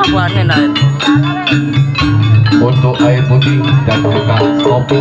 Apaan air? untuk air putih dan juga kopi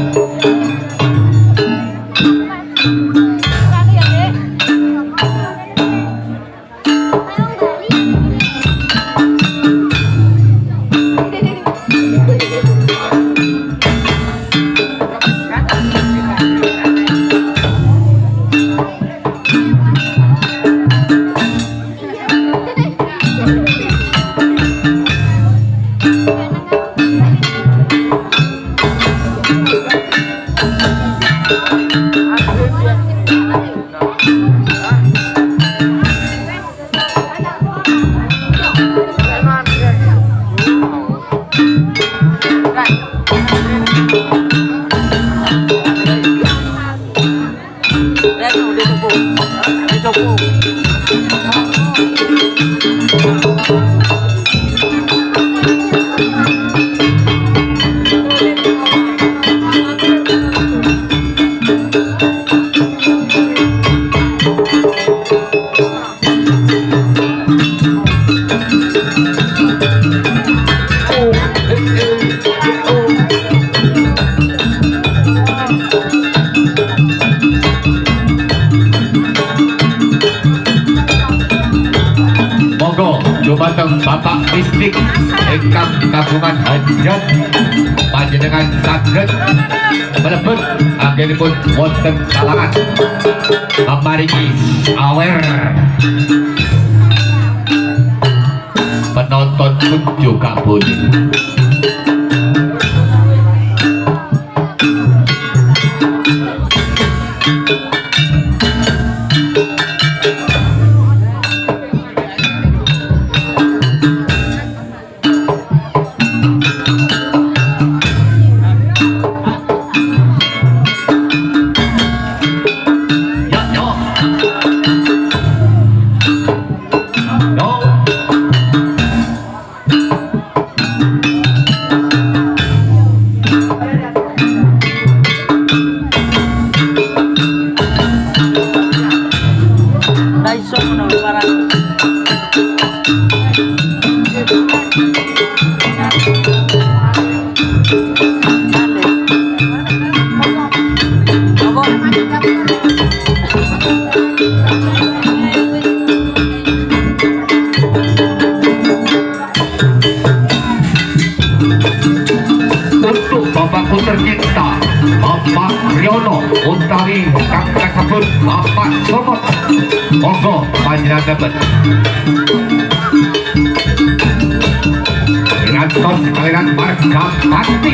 Bapak Mistik ingkang kagungan hajat panjenengan saged mlebet anggenipun wonten kalangan. Mamarigi awer. Penonton pun juga boleh Bapakku tercinta Bapak Riono utawi kang kasebut Bapak Somot monggo panjenengan Ngantos kalian marga pati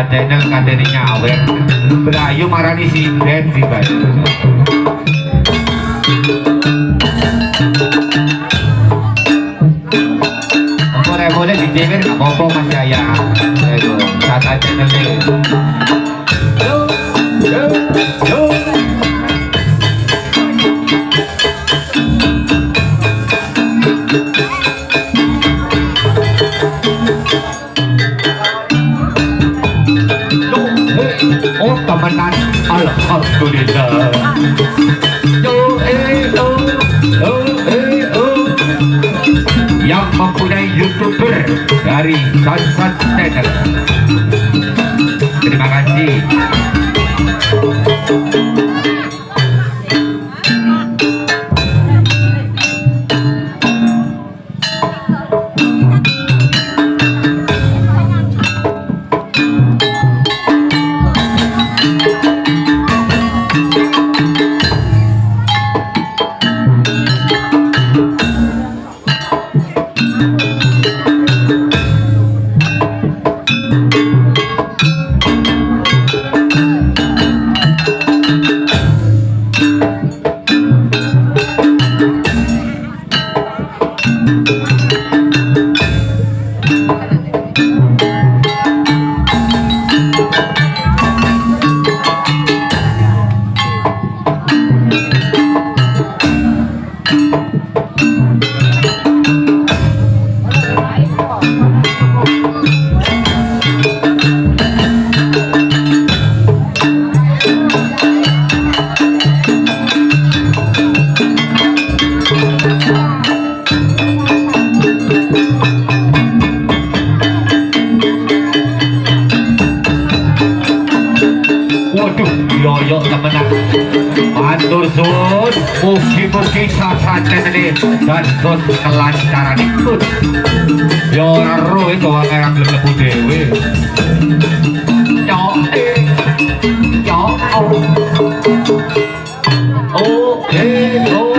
sajana kadene nyawer. Berayu marani sinden di Boleh dijewer nggak apa-apa mas Yaya. Aduh, sasa channel That's meskipun kisah dan dados kelancaran ikut ya ora itu wae ra mlebu dhewe cok cok oh eh oh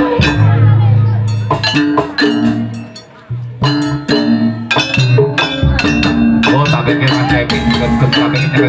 oh tapi memang saya pikir ketika